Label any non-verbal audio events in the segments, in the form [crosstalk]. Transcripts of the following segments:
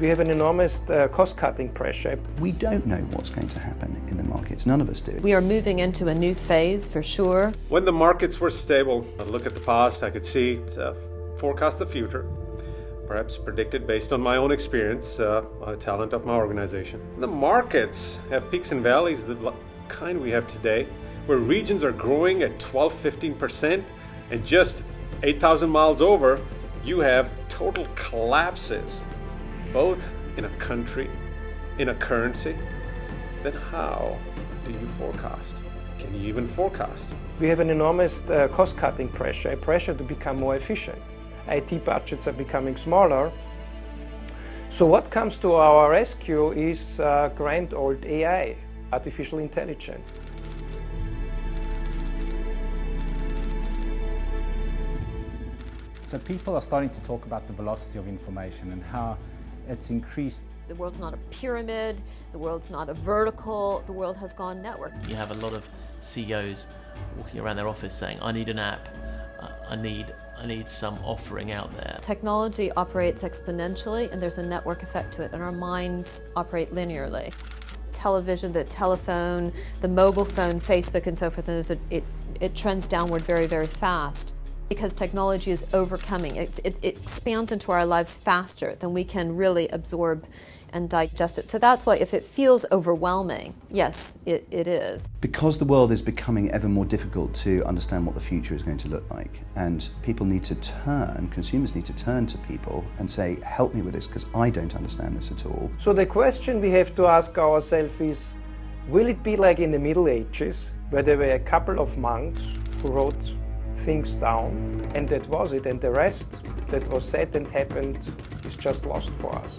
We have an enormous uh, cost-cutting pressure. We don't know what's going to happen in the markets. None of us do. We are moving into a new phase for sure. When the markets were stable, I look at the past, I could see, uh, forecast the future, perhaps predicted based on my own experience, uh, the talent of my organization. The markets have peaks and valleys, the kind we have today, where regions are growing at 12 15%, and just 8,000 miles over, you have total collapses both in a country, in a currency, then how do you forecast? Can you even forecast? We have an enormous uh, cost-cutting pressure, a pressure to become more efficient. IT budgets are becoming smaller. So what comes to our rescue is uh, grand old AI, artificial intelligence. So people are starting to talk about the velocity of information and how it's increased. The world's not a pyramid, the world's not a vertical, the world has gone network. You have a lot of CEOs walking around their office saying, I need an app, I need I need some offering out there. Technology operates exponentially and there's a network effect to it and our minds operate linearly. Television, the telephone, the mobile phone, Facebook and so forth, and a, it, it trends downward very, very fast because technology is overcoming. It, it, it, expands into our lives faster than we can really absorb and digest it. So that's why if it feels overwhelming, yes, it, it is. Because the world is becoming ever more difficult to understand what the future is going to look like, and people need to turn, consumers need to turn to people and say, help me with this because I don't understand this at all. So the question we have to ask ourselves is, will it be like in the Middle Ages, where there were a couple of monks who wrote things down, and that was it. And the rest that was said and happened is just lost for us.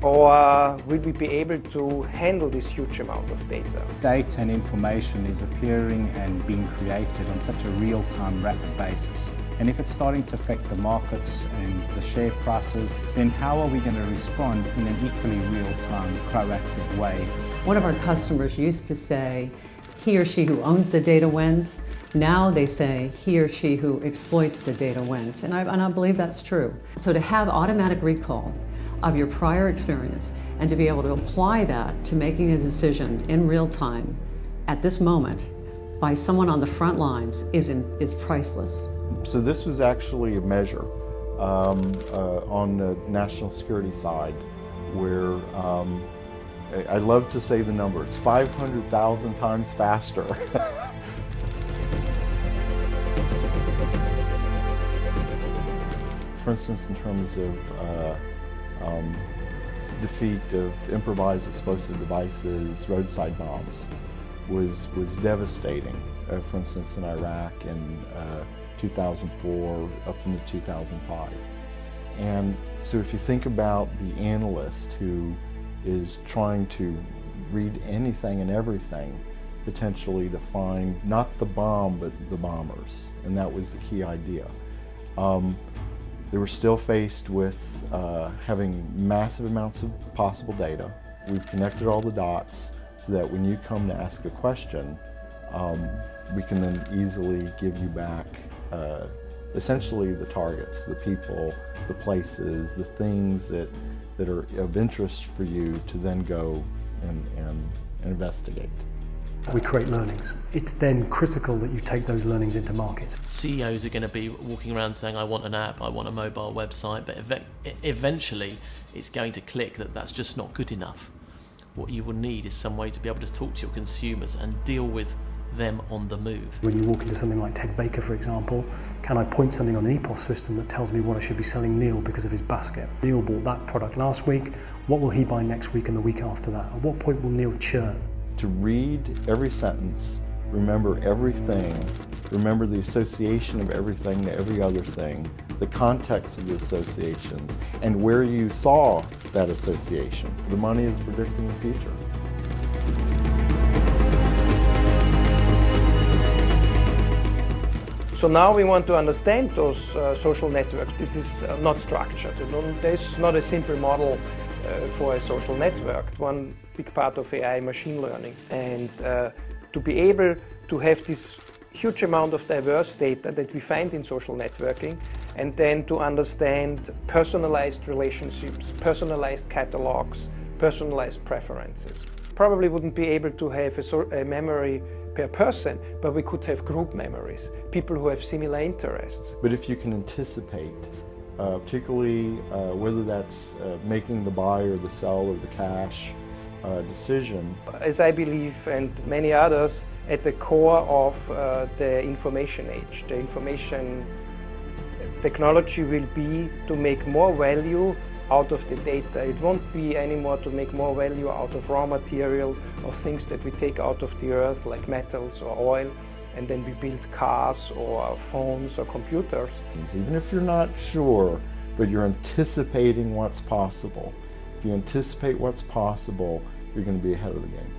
Or uh, will we be able to handle this huge amount of data? Data and information is appearing and being created on such a real-time, rapid basis. And if it's starting to affect the markets and the share prices, then how are we going to respond in an equally real-time, proactive way? One of our customers used to say, he or she who owns the data wins. Now they say he or she who exploits the data wins. And I, and I believe that's true. So to have automatic recall of your prior experience and to be able to apply that to making a decision in real time at this moment by someone on the front lines is, in, is priceless. So this was actually a measure um, uh, on the national security side where um, I love to say the number, it's 500,000 times faster. [laughs] For instance, in terms of uh, um, defeat of improvised explosive devices, roadside bombs, was, was devastating. Uh, for instance, in Iraq in uh, 2004 up into 2005. And so if you think about the analyst who is trying to read anything and everything potentially to find not the bomb but the bombers. And that was the key idea. Um, they were still faced with uh, having massive amounts of possible data. We've connected all the dots so that when you come to ask a question um, we can then easily give you back uh, essentially the targets the people the places the things that that are of interest for you to then go and, and investigate. We create learnings. It's then critical that you take those learnings into market. CEOs are going to be walking around saying, I want an app, I want a mobile website, but ev eventually it's going to click that that's just not good enough. What you will need is some way to be able to talk to your consumers and deal with them on the move. When you walk into something like Ted Baker, for example, can I point something on an EPOS system that tells me what I should be selling Neil because of his basket? Neil bought that product last week. What will he buy next week and the week after that? At what point will Neil churn? To read every sentence, remember everything, remember the association of everything to every other thing, the context of the associations, and where you saw that association. The money is predicting the future. So now we want to understand those uh, social networks. This is uh, not structured. There's not a simple model uh, for a social network. One big part of AI machine learning. And uh, to be able to have this huge amount of diverse data that we find in social networking and then to understand personalized relationships, personalized catalogs, personalized preferences. Probably wouldn't be able to have a, a memory per person, but we could have group memories, people who have similar interests. But if you can anticipate, uh, particularly uh, whether that's uh, making the buy or the sell or the cash uh, decision. As I believe, and many others, at the core of uh, the information age, the information technology will be to make more value out of the data. It won't be anymore to make more value out of raw material or things that we take out of the earth like metals or oil and then we build cars or phones or computers. Even if you're not sure, but you're anticipating what's possible. If you anticipate what's possible, you're going to be ahead of the game.